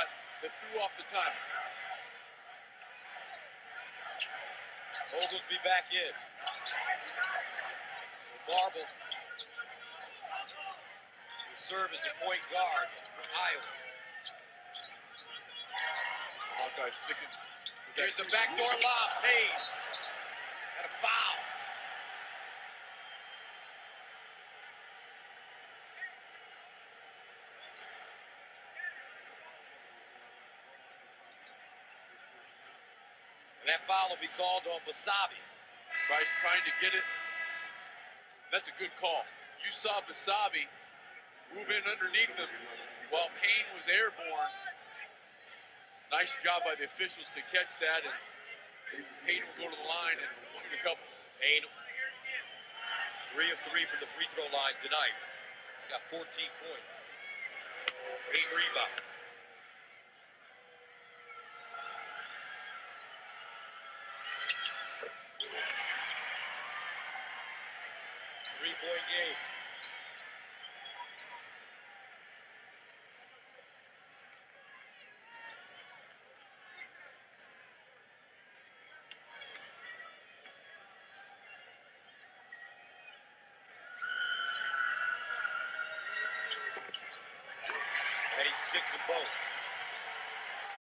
but they threw off the time. Oglesby back in. Marble will serve as a point guard for Iowa. Hawkeye sticking. Here's the backdoor lob. Payne. And a foul. And that foul will be called on Basabe. Tries trying to get it. That's a good call. You saw Basabe move in underneath him while Payne was airborne. Nice job by the officials to catch that, and Payne will go to the line and shoot a couple. Payne, three of three from the free throw line tonight. He's got 14 points, eight rebounds. Three point game. And he sticks them both.